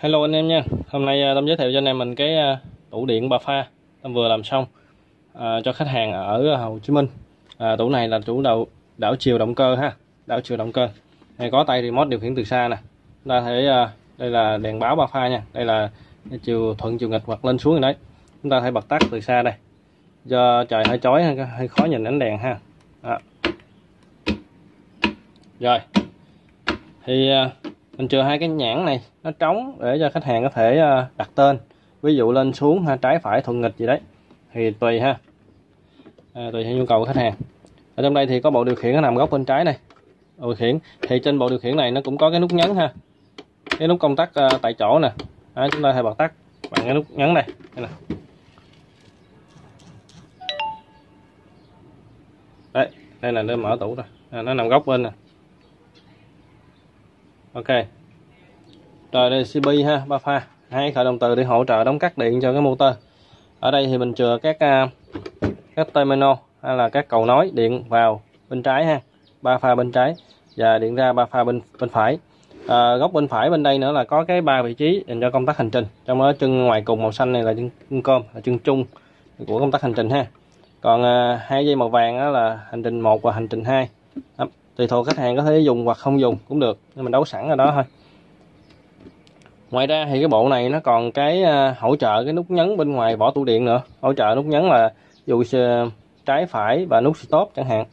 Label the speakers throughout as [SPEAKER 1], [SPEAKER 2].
[SPEAKER 1] Hello anh em nha. Hôm nay à, Tâm giới thiệu cho anh em mình cái à, tủ điện ba pha. Tâm vừa làm xong à, cho khách hàng ở à, Hồ Chí Minh. À, Tủ này là tủ đầu đảo chiều động cơ ha Đảo chiều động cơ. Này có tay remote điều khiển từ xa nè. Ta thấy à, đây là đèn báo ba pha nha. Đây là chiều thuận chiều nghịch hoặc lên xuống rồi đấy. Chúng ta thấy bật tắt từ xa đây. Do trời hơi chói hơi khó nhìn ánh đèn ha. À. Rồi. Thì à, mình chừa hai cái nhãn này nó trống để cho khách hàng có thể ờ, đặt tên. Ví dụ lên xuống ha trái phải thuận nghịch gì đấy thì tùy ha. À, tùy theo nhu cầu của khách hàng. Ở trong đây thì có bộ điều khiển nó nằm góc bên trái này. Bộ điều khiển thì trên bộ điều khiển này nó cũng có cái nút nhấn ha. Cái nút công tắc uh, tại chỗ nè. À, chúng ta hay bật tắt bằng cái nút nhấn này. Đây nè. Đấy đây là nơi mở tủ rồi. À, nó nằm góc bên nè. Ok rồi đây CB ha ba pha. Hai khởi động từ để hỗ trợ đóng cắt điện cho cái motor. Ở đây thì mình chừa các à, các terminal hay là các cầu nối điện vào bên trái ha. Ba pha bên trái và điện ra ba pha bên bên phải. À, góc bên phải bên đây nữa là có cái ba vị trí dành cho công tắc hành trình. Trong đó chân ngoài cùng màu xanh này là chân, cơm là chân chung của công tắc hành trình ha. Còn à, hai dây màu vàng đó là hành trình 1 và hành trình 2 tùy thuộc khách hàng có thể dùng hoặc không dùng cũng được nhưng mình đấu sẵn ở đó thôi ngoài ra thì cái bộ này nó còn cái ờ, hỗ trợ cái nút nhấn bên ngoài vỏ tủ điện nữa. Hỗ trợ nút nhấn là dù trái phải và nút stop chẳng hạn.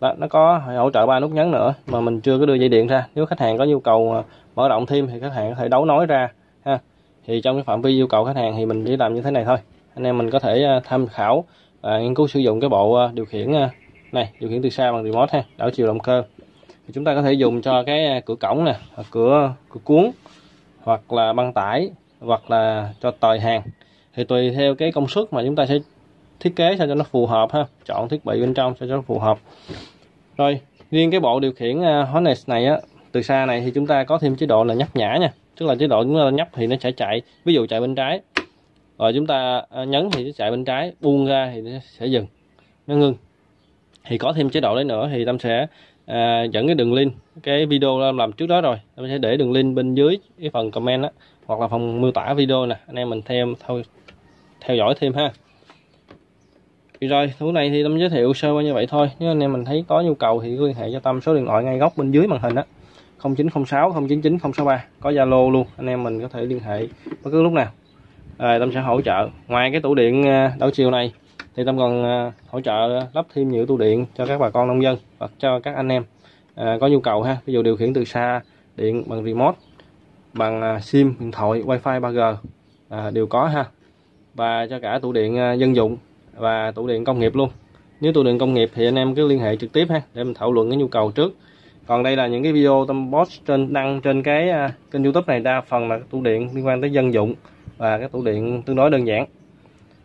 [SPEAKER 1] Đó, nó có hỗ trợ ba nút nhấn nữa mà mình chưa có đưa dây điện ra. Nếu khách hàng có nhu cầu ờ, mở rộng thêm thì khách hàng có thể đấu nối ra ha. Thì trong cái phạm vi yêu cầu khách hàng thì mình chỉ làm như thế này thôi. Anh em mình có thể ờ, tham khảo và nghiên cứu sử dụng cái bộ điều khiển này điều khiển từ xa bằng remote ha đảo chiều động cơ. Thì chúng ta có thể dùng cho cái cửa cổng nè cửa cửa cuốn hoặc là băng tải, hoặc là cho tời hàng. Thì tùy theo cái công suất mà chúng ta sẽ thiết kế sao cho nó phù hợp ha. Chọn thiết bị bên trong sao cho nó phù hợp. Rồi, riêng cái bộ điều khiển à, harness này á, từ xa này thì chúng ta có thêm chế độ là nhấp nhả nha. Tức là chế độ chúng ta nhấp thì nó sẽ chạy, ví dụ chạy bên trái. Rồi chúng ta à, nhấn thì nó chạy bên trái, buông ra thì nó sẽ dừng, nó ngưng. Thì có thêm chế độ đấy nữa thì tâm sẽ à, dẫn cái đường link cái video làm trước đó rồi. Em sẽ để đường link bên dưới cái phần comment đó hoặc là phần mô tả video nè. Anh em mình theo thôi theo dõi thêm ha. Rồi thú này thì tâm giới thiệu sơ qua như vậy thôi. Nếu anh em mình thấy có nhu cầu thì liên hệ cho tâm số điện thoại ngay góc bên dưới màn hình đó 0906 099 063 có Zalo luôn anh em mình có thể liên hệ bất cứ lúc nào. À, tâm sẽ hỗ trợ. Ngoài cái tủ điện à, đảo chiều này thì tâm còn à, hỗ trợ lắp thêm nhiều tủ điện cho các bà con nông dân hoặc cho các anh em à, có nhu cầu ha. Ví dụ điều khiển từ xa điện bằng remote bằng à, sim điện thoại wifi 3g à, đều có ha. Và cho cả tủ điện dân dụng và tủ điện công nghiệp luôn. Nếu tủ điện công nghiệp thì anh em cứ liên hệ trực tiếp ha để mình thảo luận cái nhu cầu trước. Còn đây là những cái video tâm post trên đăng trên cái kênh youtube này đa phần là tủ điện liên quan tới dân dụng và cái tủ điện tương đối đơn giản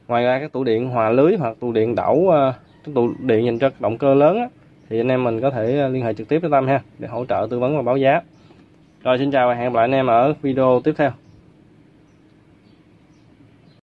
[SPEAKER 1] ngoài ra các tủ điện hòa lưới hoặc tủ điện đảo ờ, các tủ điện dành cho động cơ lớn á, thì anh em mình có thể ờ, liên hệ trực tiếp với Tâm ha để hỗ trợ tư vấn và báo giá. Rồi xin chào và hẹn gặp lại anh em ở video tiếp theo.